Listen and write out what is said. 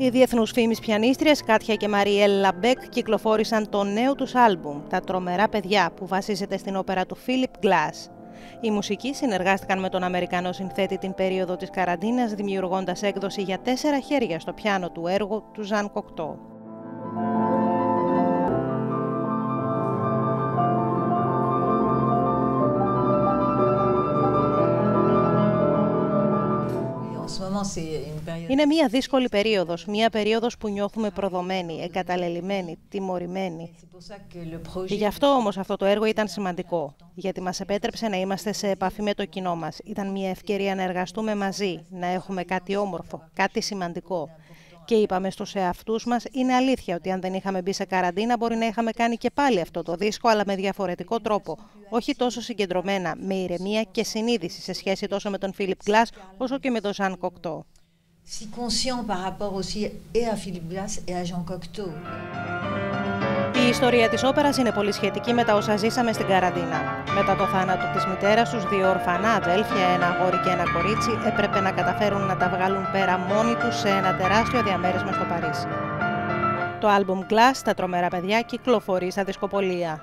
Οι διεθνούς φήμης πιανίστριες Κάτια και Μαριέλ Λαμπέκ κυκλοφόρησαν το νέο τους άλμπουμ «Τα τρομερά παιδιά» που βασίζεται στην όπερα του Φίλιπ Glass. Οι μουσικοί συνεργάστηκαν με τον Αμερικανό συνθέτη την περίοδο της καραντίνας δημιουργώντας έκδοση για τέσσερα χέρια στο πιάνο του έργου του Ζαν Κοκτό. Είναι μια δύσκολη περίοδος, μια περίοδος που νιώθουμε προδομένοι, εγκαταλελειμμένοι, τιμωρημένοι. Και γι' αυτό όμως αυτό το έργο ήταν σημαντικό, γιατί μας επέτρεψε να είμαστε σε επαφή με το κοινό μας. Ήταν μια ευκαιρία να εργαστούμε μαζί, να έχουμε κάτι όμορφο, κάτι σημαντικό. Και είπαμε στους εαυτούς μας, είναι αλήθεια ότι αν δεν είχαμε μπει σε καραντίνα μπορεί να είχαμε κάνει και πάλι αυτό το δίσκο, αλλά με διαφορετικό τρόπο. Όχι τόσο συγκεντρωμένα, με ηρεμία και συνείδηση σε σχέση τόσο με τον Φίλιπ Glass όσο και με τον Ζαν Κοκτό. Si conscient par rapport aussi et à Philippe Glass et à Jean Cocteau. Η ιστορία της όπερας είναι πολύ σχετική με τα όσα ζήσαμε στην καραντίνα. Μετά το θάνατο της μητέρας τους, δύο ορφανά αδέλφια, ένα αγόρι και ένα κορίτσι, έπρεπε να καταφέρουν να τα βγάλουν πέρα μόνοι τους σε ένα τεράστιο διαμέρισμα στο Παρίσι. Το άλμπουμ Glass, τα τρομερά παιδιά, κυκλοφορεί στα δισκοπολία.